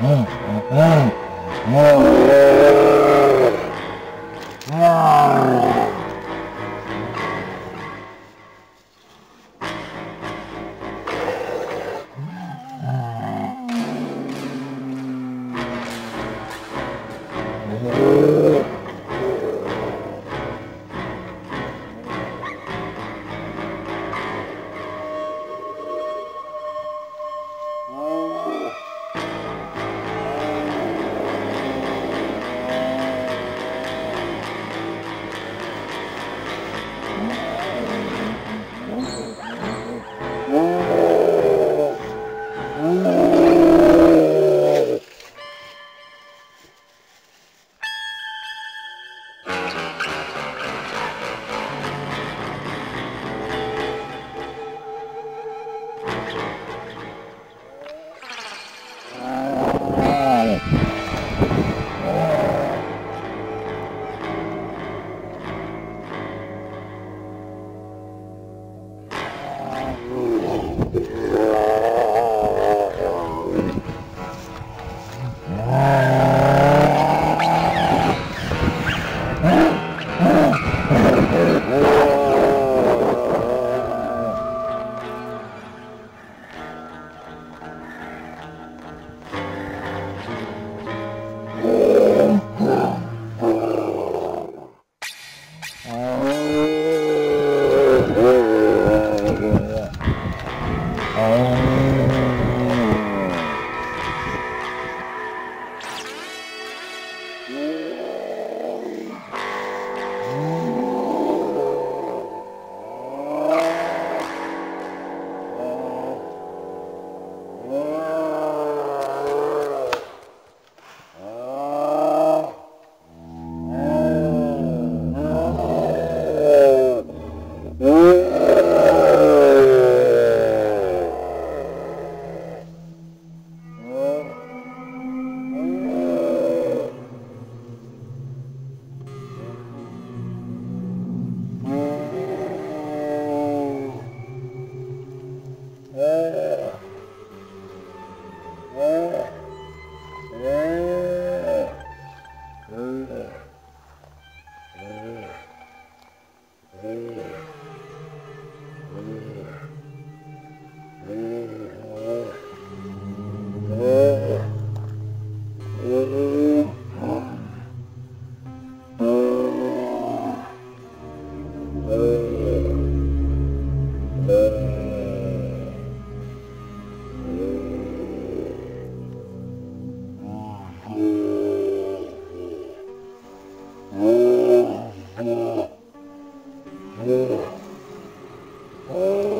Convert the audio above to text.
Hum, hum, hum. hum, hum. Oh. Música Mm.